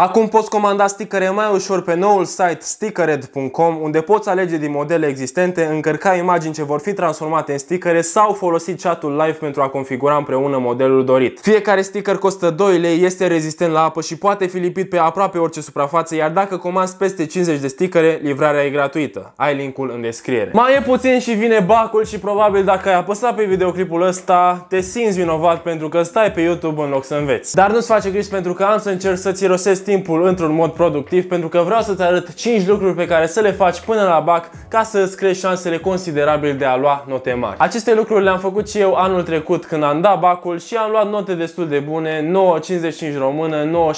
Acum poți comanda stickere mai ușor pe noul site stickered.com unde poți alege din modele existente, încărca imagini ce vor fi transformate în stickere sau folosi chatul live pentru a configura împreună modelul dorit. Fiecare sticker costă 2 lei, este rezistent la apă și poate fi lipit pe aproape orice suprafață, iar dacă comanzi peste 50 de stickere, livrarea e gratuită. Ai linkul în descriere. Mai e puțin și vine bacul și probabil dacă ai apăsat pe videoclipul ăsta, te simți vinovat pentru că stai pe YouTube în loc să înveți. Dar nu-ți face griji pentru că am să încerc să-ți rosesc timpul într-un mod productiv pentru că vreau să-ți arăt 5 lucruri pe care să le faci până la BAC ca să îți crești șansele considerabile de a lua note mari. Aceste lucruri le-am făcut și eu anul trecut când am dat BAC-ul și am luat note destul de bune, 9,55 română,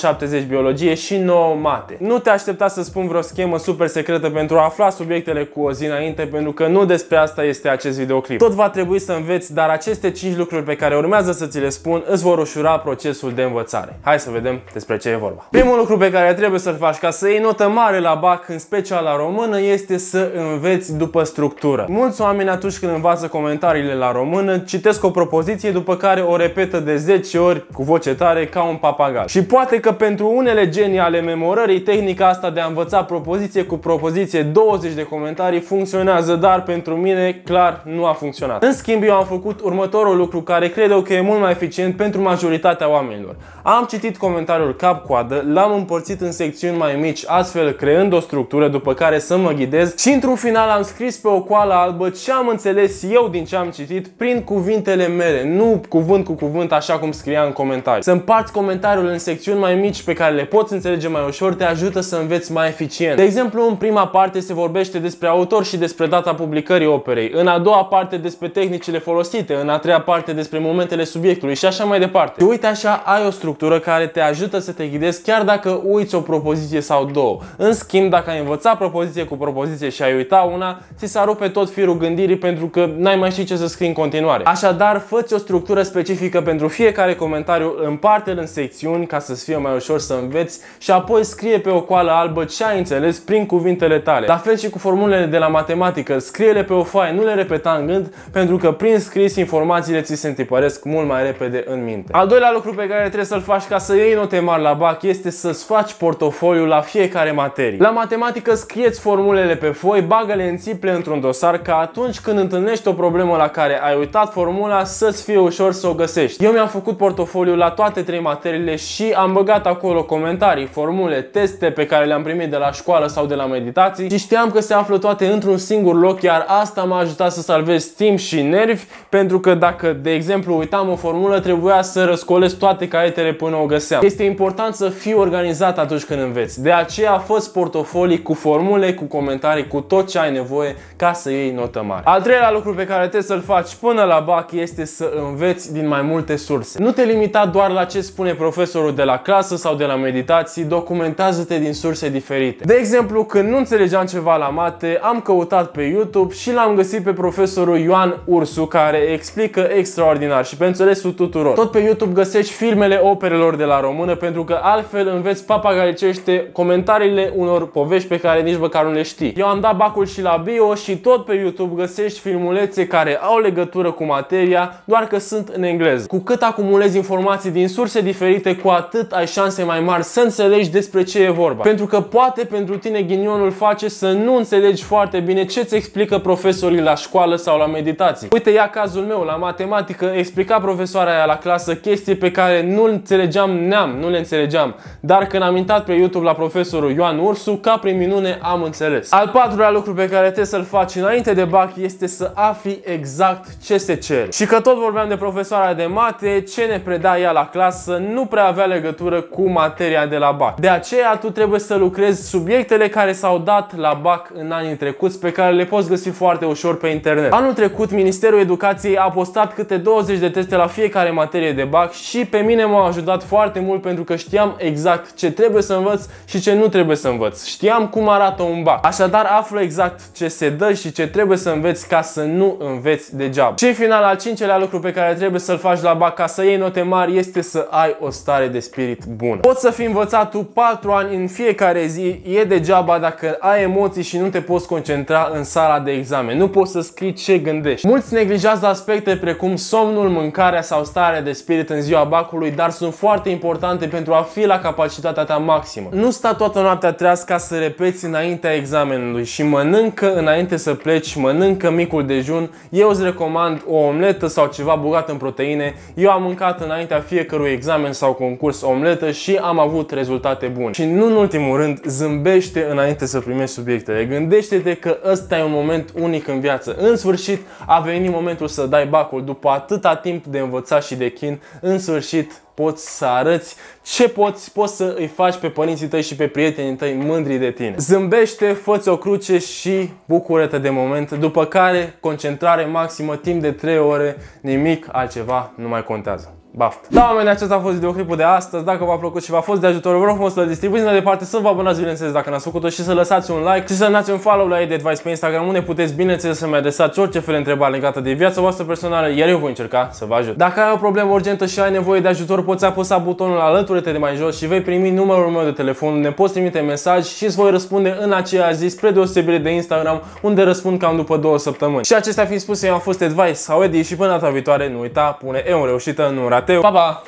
9,70 biologie și 9 mate. Nu te aștepta să spun vreo schemă super secretă pentru a afla subiectele cu o zi înainte pentru că nu despre asta este acest videoclip. Tot va trebui să înveți, dar aceste 5 lucruri pe care urmează să ți le spun îți vor ușura procesul de învățare. Hai să vedem despre ce e vorba. Primul lucru pe care trebuie să-l faci ca să iei notă mare la BAC, în special la română, este să înveți după structură. Mulți oameni atunci când învață comentariile la română, citesc o propoziție după care o repetă de 10 ori cu voce tare ca un papagal. Și poate că pentru unele genii ale memorării, tehnica asta de a învăța propoziție cu propoziție 20 de comentarii funcționează, dar pentru mine clar nu a funcționat. În schimb, eu am făcut următorul lucru care cred eu că e mult mai eficient pentru majoritatea oamenilor. Am citit comentariul cap-coadă, l-am împărțit în secțiuni mai mici, astfel creând o structură după care să mă ghidez și într-un final am scris pe o coală albă ce am înțeles eu din ce am citit prin cuvintele mele, nu cuvânt cu cuvânt așa cum scria în comentarii. Să împarți comentariul în secțiuni mai mici pe care le poți înțelege mai ușor te ajută să înveți mai eficient. De exemplu, în prima parte se vorbește despre autor și despre data publicării operei, în a doua parte despre tehnicile folosite, în a treia parte despre momentele subiectului și așa mai departe. Și uite așa ai o structură care te ajută să te ghidezi chiar dacă uiți o propoziție sau două. În schimb, dacă ai învățat propoziție cu propoziție și ai uita una, ți s-a rupe tot firul gândirii pentru că n-ai mai ști ce să scrii în continuare. Așadar, fă o structură specifică pentru fiecare comentariu, împarte-l în secțiuni ca să-ți fie mai ușor să înveți și apoi scrie pe o coală albă ce ai înțeles prin cuvintele tale. La fel și cu formulele de la matematică, scrie-le pe o foaie, nu le repeta în gând, pentru că prin scris informațiile ți se întipăresc mult mai repede în minte. Al doilea lucru pe care trebuie să-l faci ca să iei note mari la BAC este să-ți faci portofoliu la fiecare materie. La matematică scrieți formulele pe foi, bagă-le în țiple într-un dosar ca atunci când întâlnești o problemă la care ai uitat formula să-ți fie ușor să o găsești. Eu mi-am făcut portofoliu la toate trei materiile și am băgat acolo comentarii, formule, teste pe care le-am primit de la școală sau de la meditații și știam că se află toate într-un singur loc, iar asta m-a ajutat să salvez timp și nervi, pentru că dacă, de exemplu, uitam o formulă, trebuia să răscolesc toate caietele până o găseam. Este important să fii organizat atunci când înveți. De aceea fă portofolii cu formule, cu comentarii, cu tot ce ai nevoie ca să iei notă mare. Al treilea lucru pe care trebuie să-l faci până la BAC este să înveți din mai multe surse. Nu te limita doar la ce spune profesorul de la clasă sau de la meditații, documentează-te din surse diferite. De exemplu, când nu înțelegeam ceva la mate, am căutat pe YouTube și l-am găsit pe profesorul Ioan Ursu, care explică extraordinar și pe înțelesul tuturor. Tot pe YouTube găsești filmele operelor de la română, pentru că altfel înveți papagalicește comentariile unor povești pe care nici măcar nu le știi. Eu am dat bacul și la bio și tot pe YouTube găsești filmulețe care au legătură cu materia, doar că sunt în engleză. Cu cât acumulezi informații din surse diferite, cu atât ai șanse mai mari să înțelegi despre ce e vorba. Pentru că poate pentru tine ghinionul face să nu înțelegi foarte bine ce ți explică profesorii la școală sau la meditații. Uite, ia cazul meu, la matematică explica profesoara aia la clasă chestii pe care nu înțelegeam neam, nu le înțelegeam. Dar când am intrat pe YouTube la profesorul Ioan Ursu, ca prin minune am înțeles. Al patrulea lucru pe care trebuie să-l faci înainte de BAC este să afli exact ce se cere. Și că tot vorbeam de profesoara de mate, ce ne preda ea la clasă nu prea avea legătură cu materia de la BAC. De aceea tu trebuie să lucrezi subiectele care s-au dat la BAC în anii trecuți pe care le poți găsi foarte ușor pe internet. Anul trecut Ministerul Educației a postat câte 20 de teste la fiecare materie de BAC și pe mine m-a ajutat foarte mult pentru că știam exact ce trebuie să învăț și ce nu trebuie să învăț. Știam cum arată un BAC. Așadar află exact ce se dă și ce trebuie să înveți ca să nu înveți degeaba. Și în final, al cincelea lucru pe care trebuie să-l faci la BAC ca să iei note mari este să ai o stare de spirit bună. Poți să fi învățat tu 4 ani în fiecare zi, e degeaba dacă ai emoții și nu te poți concentra în sala de examen. Nu poți să scrii ce gândești. Mulți neglijează aspecte precum somnul, mâncarea sau starea de spirit în ziua bacului, dar sunt foarte importante pentru a fi la capacitate capacitatea ta maximă. Nu sta toată noaptea treaz ca să repeți înaintea examenului și mănâncă înainte să pleci, mănâncă micul dejun. Eu îți recomand o omletă sau ceva bogat în proteine. Eu am mâncat înaintea fiecărui examen sau concurs omletă și am avut rezultate bune. Și nu în ultimul rând, zâmbește înainte să primești subiectele. Gândește-te că ăsta e un moment unic în viață. În sfârșit a venit momentul să dai bacul după atâta timp de învățat și de chin. În sfârșit poți să arăți ce poți, poți să îi faci pe părinții tăi și pe prietenii tăi mândri de tine. Zâmbește, fă o cruce și bucură-te de moment, după care concentrare maximă timp de 3 ore, nimic altceva nu mai contează. Baftă! Da, oameni, acesta a fost videoclipul de astăzi. Dacă v-a plăcut și v-a fost de ajutor, vă rog frumos să-l distribuiți mai departe, să vă abonați, bineînțeles, dacă n-ați făcut-o și să lăsați un like și să dați un follow la Advice pe Instagram, unde puteți, bineînțeles, să-mi adresați orice fel de întrebare legată de viața voastră personală, iar eu voi încerca să vă ajut. Dacă ai o problemă urgentă și ai nevoie de ajutor, poți apăsa butonul alături de mai jos și vei primi numărul meu de telefon, unde poți trimite mesaj și îți voi răspunde în aceea zi, spre deosebire de Instagram, unde răspund cam după două săptămâni. Și acestea fiind spuse, eu am fost Advice sau Eddie și până data viitoare, nu uita, pune eu în reușită, nu 对爸爸